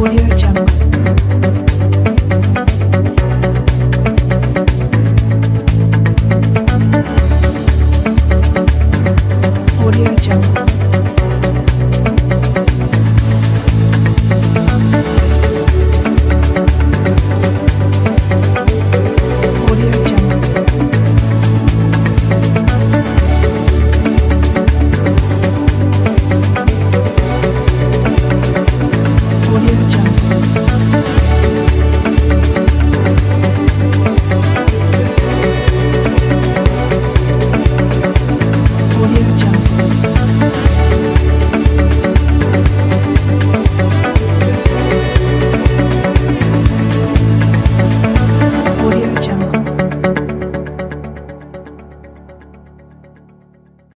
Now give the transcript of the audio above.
Audio Jungle. Thank you.